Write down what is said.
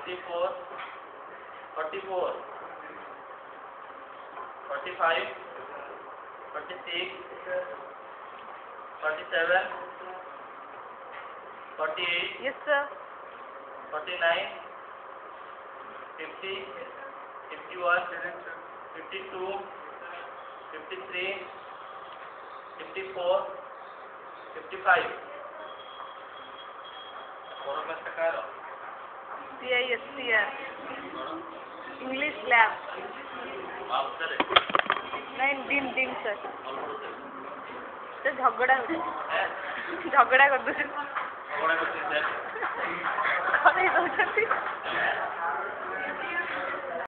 forty four, forty four, forty five, forty six, forty seven, forty eight, Yes, sir. forty nine, fifty, fifty one, fifty two, fifty three, fifty four, fifty C I English lab नहीं दिन दिन sir sir झगड़ा झगड़ा कर दूसरी